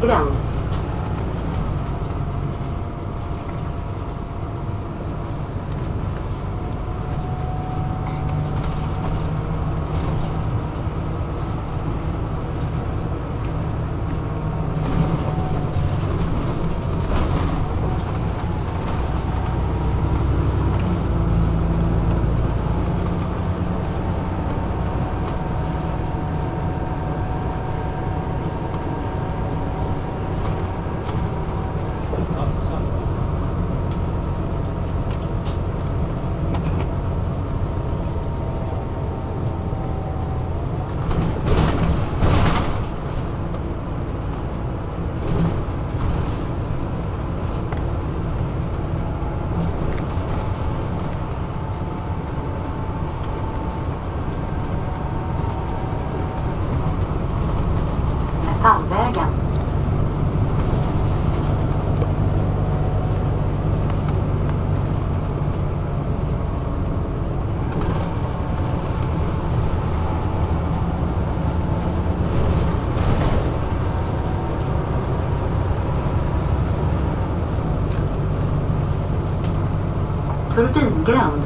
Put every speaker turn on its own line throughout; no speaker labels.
一两 Turbingränd.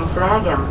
Kolarängsvägen. Ja,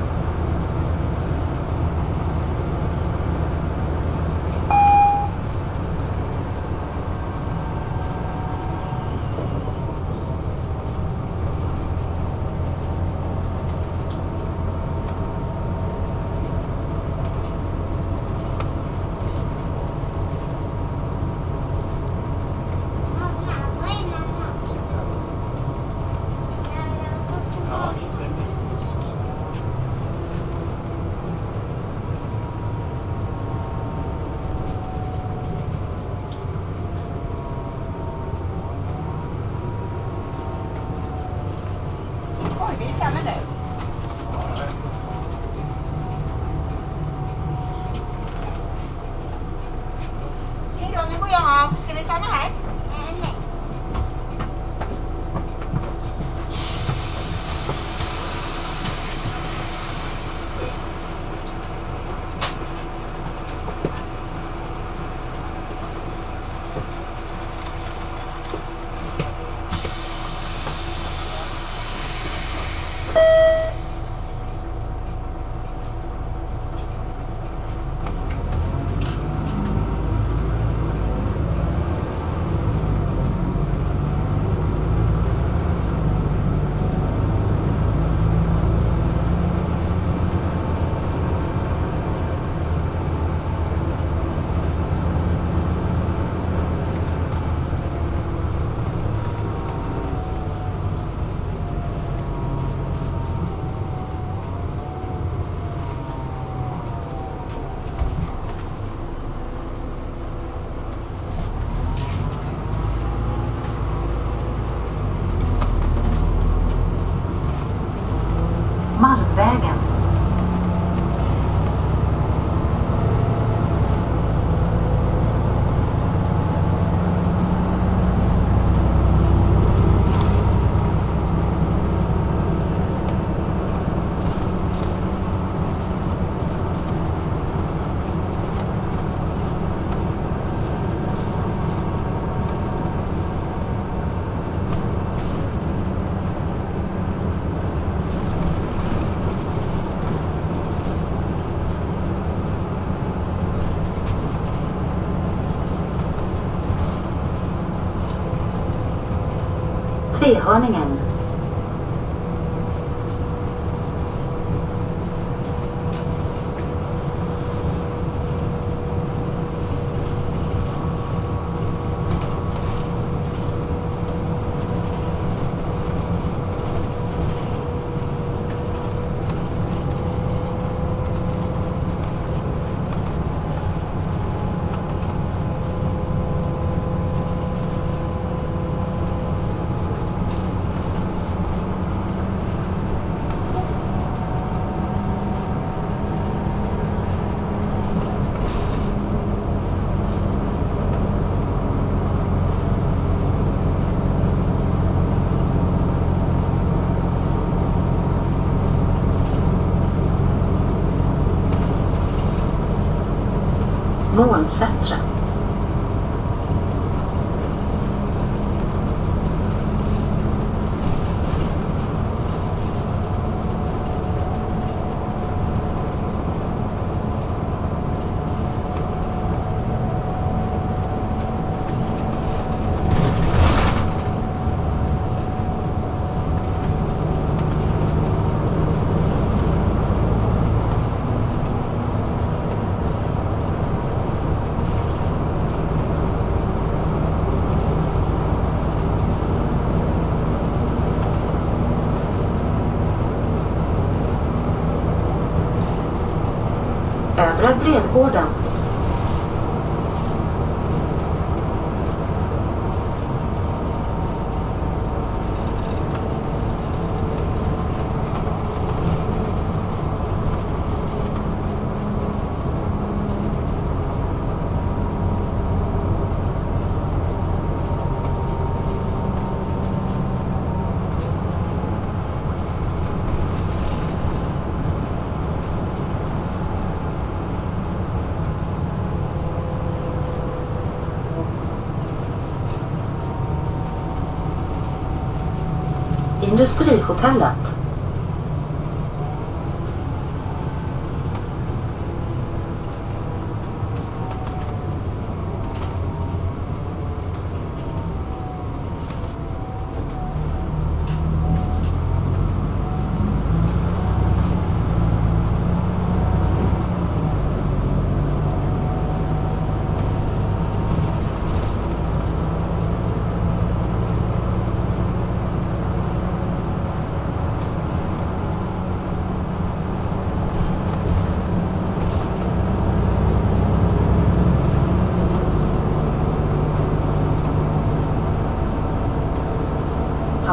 be honing it. Monza. Övre Bredgården. Industrihotellet.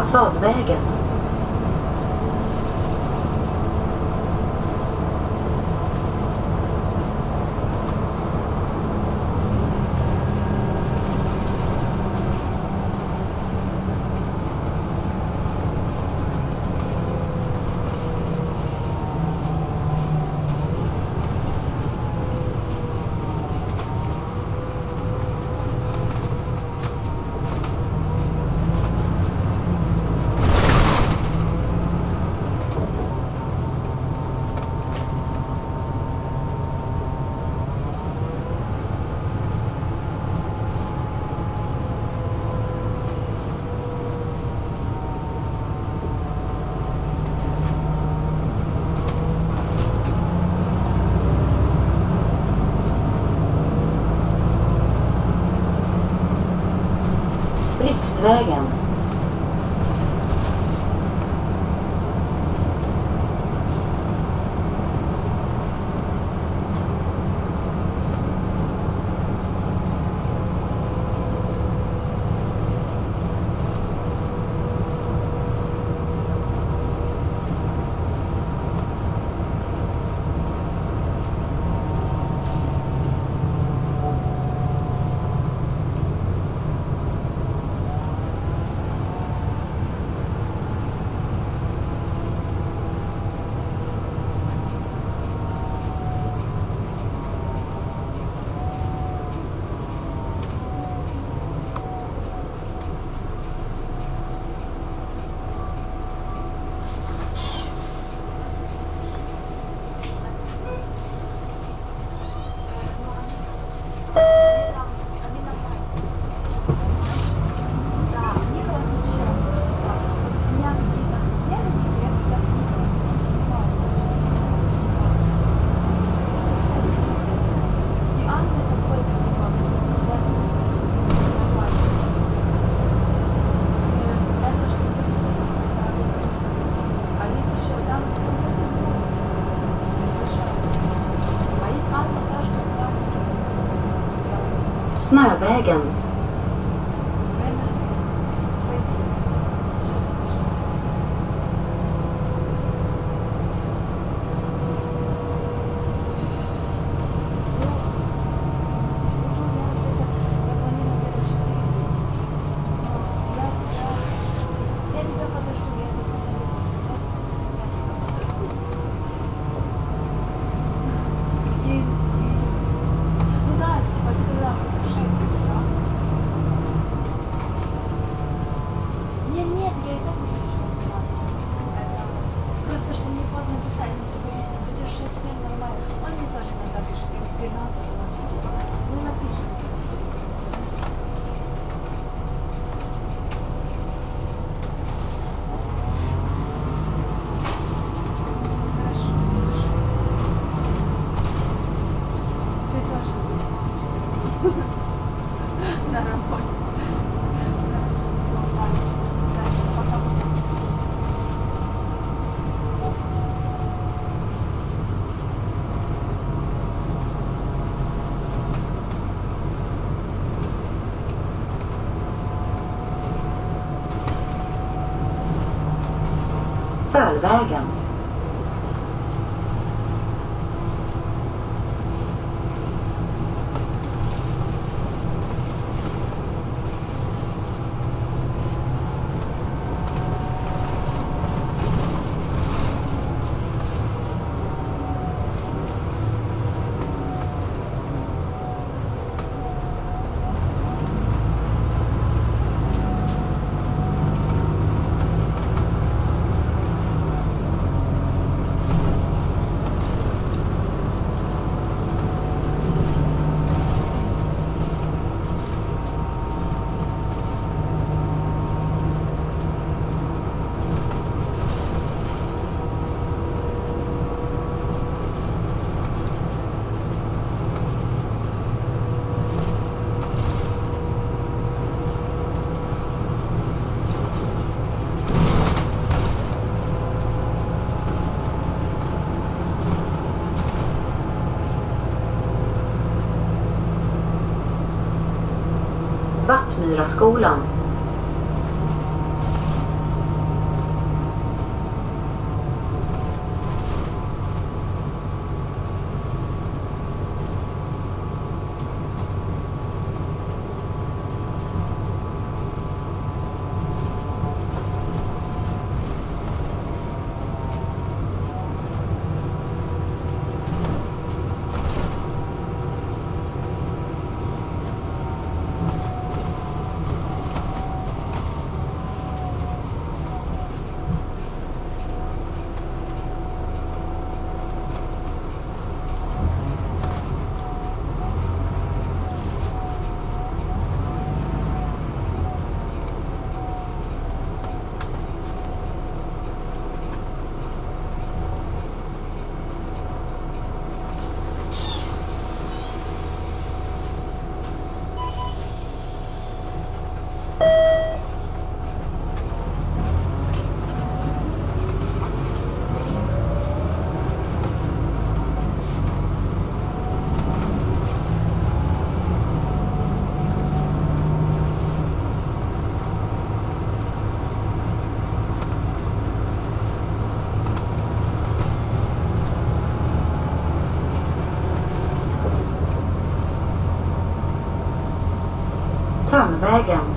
Passadvägen. Blixtvägen. snövägen.
напишите, 13 14, 15, ну напишите.
Fallvägen skolan. hayan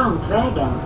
Bantvägen.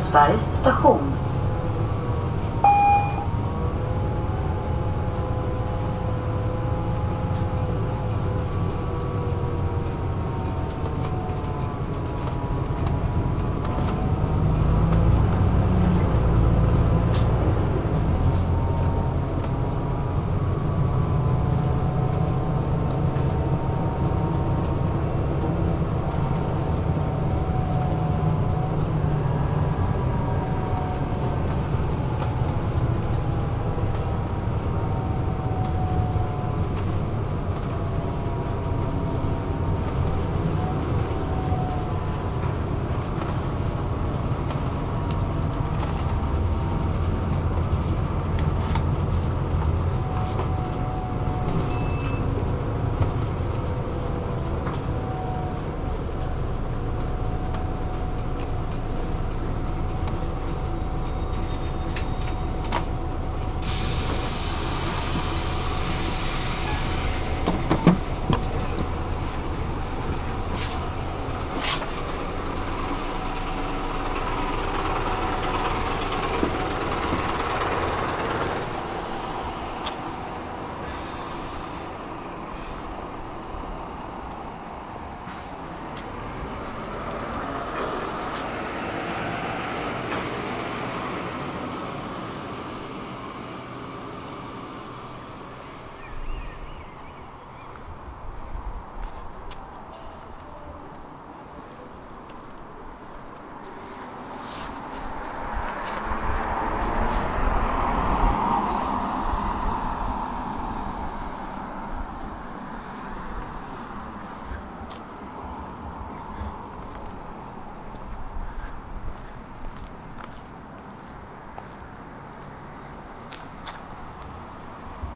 Jakobsbergs station.